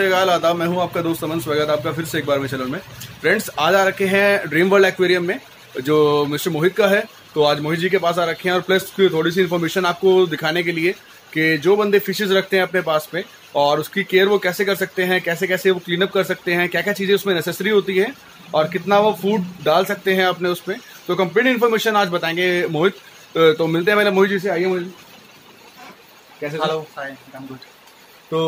सत आदाब मैं हूँ आपका दोस्त अमन स्वागत आपका फिर से एक बार में चैनल में। फ्रेंड्स आज आ रखे हैं ड्रीम वर्ल्ड एक्वेरियम में जो मिस्टर मोहित का है तो आज मोहित जी के पास आ रखे हैं और प्लस थोड़ी सी इन्फॉर्मेशन आपको दिखाने के लिए कि जो बंदे फिशेज रखते हैं अपने पास में और उसकी केयर वो कैसे कर सकते हैं कैसे कैसे वो क्लीन अप कर सकते हैं क्या क्या चीज़ें उसमें नेसेसरी होती है और कितना वो फ़ूड डाल सकते हैं अपने उसमें। तो कंप्लीट इन्फॉर्मेशन आज बताएँगे मोहित। तो मिलते हैं पहले मोहित जी से। आइए मोहित कैसे हेलो गुड तो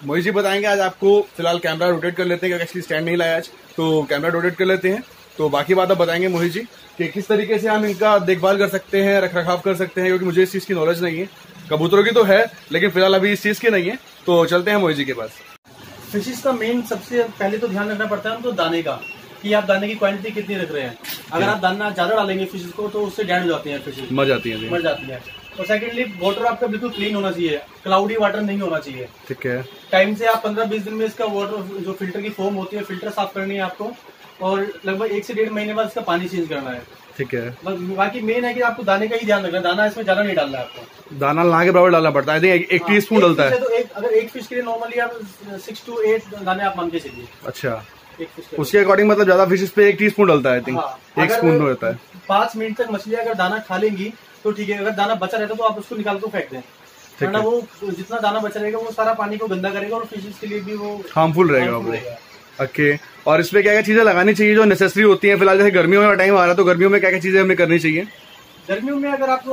मोहित जी बताएँगे आज आपको फ़िलहाल कैमरा रोटेट कर लेते हैं क्योंकि एक्चुअली स्टैंड नहीं लाया आज। तो कैमरा रोटेट कर लेते हैं। तो बाकी बात आप बताएँगे मोहित जी कि किस तरीके से हम इनका देखभाल कर सकते हैं रख रखाव कर सकते हैं क्योंकि मुझे इस चीज़ की नॉलेज नहीं है। कबूतरों की तो है लेकिन फ़िलहाल अभी इस चीज़ की नहीं है। तो चलते हैं मोहित जी के पास। फिशिस का मेन सबसे पहले तो ध्यान रखना पड़ता है हमको दाने का कि आप दाने की क्वांटिटी कितनी रख रहे हैं। अगर आप दाना ज़्यादा डालेंगे फिशिस को तो उससे डेड हो जाती है फिशिस मर जाती है मर जाती है। और सेकेंडली वाटर आपका बिल्कुल क्लीन होना चाहिए। क्लाउडी वाटर नहीं होना चाहिए। ठीक है। टाइम से आप पंद्रह बीस दिन में इसका वाटर जो फ़िल्टर की फोम होती है फ़िल्टर साफ़ करनी है आपको और लगभग एक से डेढ़ महीने बाद इसका पानी चेंज करना है। ठीक है। बाकी मेन है कि आपको दाने का ही ध्यान रखना दाना इसमें ज़्यादा नहीं डालना है आपको। दाना ला के बराबर डालना पड़ता है। एक, एक टी हाँ, स्पून डलता है। तो एक अगर एक फ़िश के लिए नॉर्मली आप सिक्स टू एट दाने आप मान के चलिए। अच्छा। उसके अकॉर्डिंग मतलब ज़्यादा फ़िश पे एक टी स्पून डलता है हाँ, एक स्पून रहता है। पाँच मिनट तक मछली अगर दाना खा लेंगी तो ठीक है अगर दाना बचा रहता है तो आप उसको निकाल कर फेंक दें। वरना वो जितना दाना बचा रहेगा वो सारा पानी को गंदा करेगा और फिशेज के लिए भी वो हार्मफुल रहेगा ओके और इसमें क्या क्या चीज़ें लगानी चाहिए जो नेसेसरी होती है? फ़िलहाल जैसे गर्मियों में टाइम आ रहा है तो गर्मियों में क्या क्या चीज़ें हमें करनी चाहिए? गर्मियों में अगर आप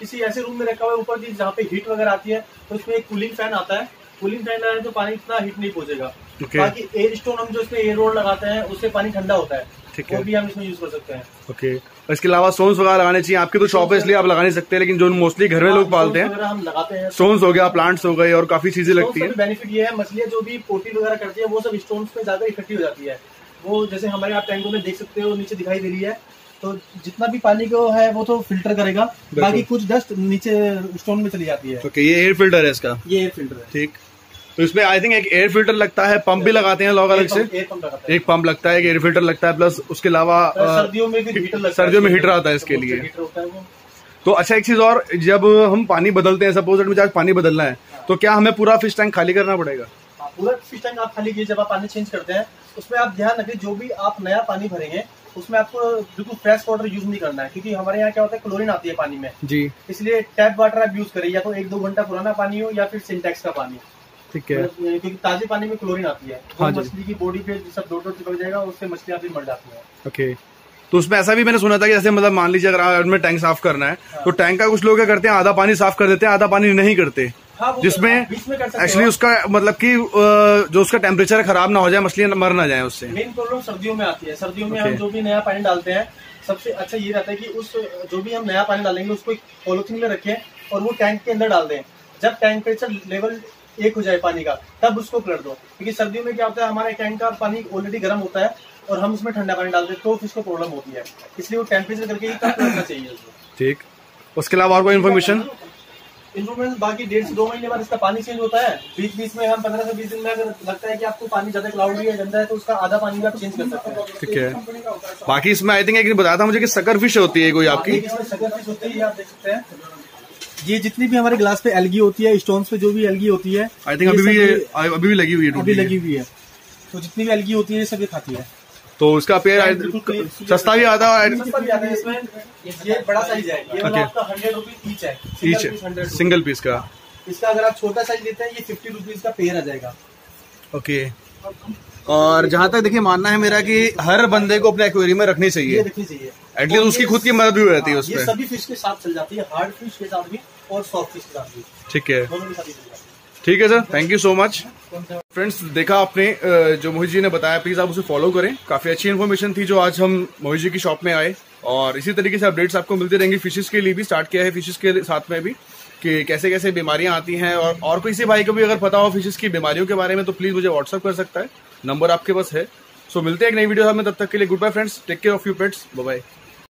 किसी ऐसे रूम में रखा हुआ है ऊपर जहाँ पे हीट वगैरह आती है तो उसमें एक कूलिंग फ़ैन आता है। कूलिंग फ़ैन लगाए तो पानी इतना हीट नहीं पहुंचेगा। बाकी एयर स्टोन हम जो इसमें एयर रोड लगाते हैं उससे पानी ठंडा होता है। ठीक है। वो भी हम इसमें यूज़ कर सकते हैं। ओके इसके अलावा सोन्स वगैरह लगाने चाहिए। आपकी तो शॉप है इसलिए आप लगा नहीं सकते लेकिन जो मोस्टली घर में हाँ, लोग पालते हैं। हम लगाते हैं। स्टोन्स हो गया प्लांट्स हो गए और काफ़ी चीज़ें लगती है। बेनिफिट ये है मछलियाँ जो भी पोटी वगैरह करती है वो सब स्टोन पे ज़्यादा इकट्ठी हो जाती है। वो जैसे हमारे आप टैंकों में देख सकते हो नीचे दिखाई दे रही है। तो जितना भी पानी को है वो तो फ़िल्टर करेगा। बाकी कुछ डस्ट नीचे स्टोन में चली जाती है। ओके ये एयर फ़िल्टर है इसका? ये एयर फ़िल्टर है। ठीक। तो इसमें आई थिंक एक एयर फ़िल्टर लगता है पंप भी लगाते हैं लोग अलग से। एक पंप लगता है। एक एयर फ़िल्टर लगता है प्लस उसके अलावा सर्दियों में सर्दियों में हीटर आता है इसके लिए। तो अच्छा एक चीज़ और जब हम पानी बदलते हैं सपोज़ मुझे आज पानी बदलना है तो क्या हमें पूरा फ़िश टैंक खाली करना पड़ेगा? हाँ, पूरा फ़िश टैंक आप खाली कीजिए जब आप पानी चेंज करते हैं उसमें आप ध्यान रखें जो भी आप नया पानी भरेंगे उसमें आपको बिल्कुल फ्रेश वाटर यूज़ नहीं करना है क्योंकि हमारे यहाँ क्या होता है क्लोरीन आती है पानी में। जी। इसलिए टैप वाटर आप यूज़ करें या तो एक दो घंटा पुराना पानी हो या फिर सिंटेक्स का पानी ठीक है। क्योंकि ताजे पानी में क्लोरीन आती है। हाँ मछली की बॉडी पे सब डोट डोट चिपक जाएगा उससे मछलियाँ भी मर जाती है। ओके। तो उसमें ऐसा भी मैंने सुना था कि जैसे मतलब मान लीजिए अगर में टैंक साफ़ करना है हाँ। तो टैंक का कुछ लोग क्या करते हैं? आधा पानी साफ़ कर देते हैं आधा पानी नहीं करते। हाँ, जिसमें एक्चुअली उसका मतलब कि जो उसका टेम्परेचर खराब ना हो जाए मछलियाँ मर ना जाए उससे। मेन प्रॉब्लम सर्दियों में आती है। सर्दियों में हम जो भी नया पानी डालते हैं सबसे अच्छा ये रहता है कि उस जो भी हम नया पानी डालेंगे उसको एक पॉलिथीन में रखें और वो टैंक के अंदर डाल दें। जब टेम्परेचर लेवल एक हो जाए पानी का तब उसको पलट दो। क्योंकि सर्दियों में क्या होता है हमारे टैंक का पानी ऑलरेडी गर्म होता है और हम उसमें ठंडा पानी डालते हैं तो फ़िश को प्रॉब्लम होती है। इसलिए वो टेम्परेचर करके ही कम पलटना चाहिए उसको। ठीक। उसके अलावा और कोई इन्फॉर्मेशन इन्फॉर्मेशन बाकी डेढ़ से दो महीने बाद इसका पानी चेंज होता है। बीच बीच में हम पंद्रह से बीस दिन में अगर लगता है कि आपको पानी ज़्यादा क्लाउडी है गंदा है तो उसका आधा पानी आप चेंज कर सकते हैं। ठीक है। बाकी इसमें आई थिंक एक बताया था मुझे कि सकर फ़िश होती है कोई आपकी? सकर फ़िश होती है आप देख सकते हैं। ये जितनी भी हमारे ग्लास पे एलगी होती है स्टोन पे जो भी एलगी होती है आई थिंक अभी भी अभी भी लगी हुई है अभी लगी हुई है। तो जितनी भी एलगी होती है ये सब ये खाती है। तो उसका पेयर सस्ता भी आता है ये बड़ा साइज़ है। ये आपका हंड्रेड रुपीज़ ईच है। ईच सिंगल पीस का। इसका अगर आप छोटा साइज़ लेते हैं ये फिफ्टी रुपीज़ का पेयर आ जाएगा। ओके और जहाँ तक देखिए मानना है मेरा कि हर बंदे को अपने एक्वेरियम में रखनी चाहिए। रखनी चाहिए। एटलीस्ट उसकी खुद की मदद भी रहती है उसमें। सभी फ़िश के साथ चल जाती है हार्ड फ़िश के साथ भी और सॉफ्ट फ़िश के साथ भी। ठीक है। ठीक है sir thank you so much friends देखा आपने जो मोहित जी ने बताया प्लीज़ आप उसे फॉलो करें। काफ़ी अच्छी इन्फॉर्मेशन थी जो आज हम मोहित जी की शॉप में आए। और इसी तरीके से अपडेट्स आपको मिलते रहेंगे फिशेस के लिए भी। स्टार्ट किया है फिशेस के साथ में भी कि कैसे कैसे बीमारियाँ आती हैं। और और किसी भाई को भी अगर पता हो फिशेस की बीमारियों के बारे में तो प्लीज़ मुझे व्हाट्सअप कर सकता है। नंबर आपके पास है। सो मिलते हैं एक नई वीडियो में। तब तक के लिए good bye friends take care of you pets bye